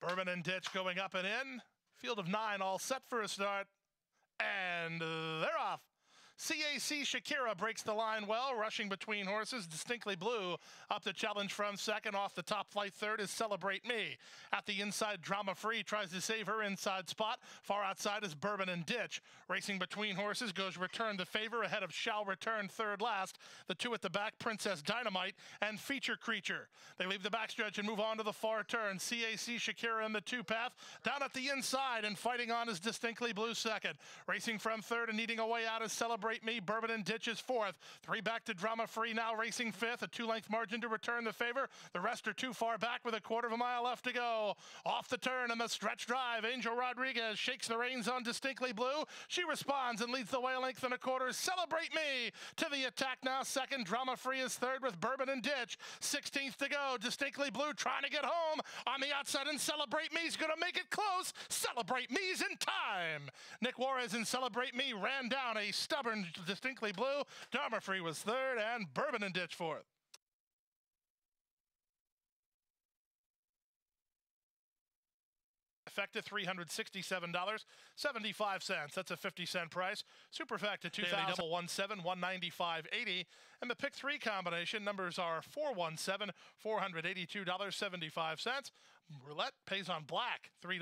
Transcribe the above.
Bourbon and Ditch going up and in. Field of nine all set for a start. And they're off. CAC Shakira breaks the line well, rushing between horses, distinctly blue. Up the challenge from second, off the top flight third is Celebrate Me. At the inside, Drama Free tries to save her inside spot. Far outside is Bourbon and Ditch. Racing between horses goes Return the Favor ahead of Shall Return third last. The two at the back, Princess Dynamite and Feature Creature. They leave the backstretch and move on to the far turn. CAC Shakira in the two path. Down at the inside and fighting on is distinctly blue second. Racing from third and needing a way out is Celebrate Celebrate Me. Bourbon and Ditches fourth. Three back to Drama Free now racing fifth. A two length margin to return the favor. The rest are too far back with a quarter of a mile left to go. Off the turn and the stretch drive. Angel Rodriguez shakes the reins on Distinctly Blue. She responds and leads the way a length and a quarter. Celebrate Me to the attack now. Second. Drama Free is third with Bourbon and Ditch. 16th to go. Distinctly Blue trying to get home on the outside and Celebrate Me's going to make it close. Celebrate Me's in time. Nik Juarez and Celebrate Me ran down a stubborn distinctly blue. Drama Free was third, and Bourbon and Ditch fourth. Exacta $367.75. That's a 50 cent price. Super Superfecta 2000 double 17 195.80. And the pick three combination numbers are 417 $482.75. Roulette pays on black $3.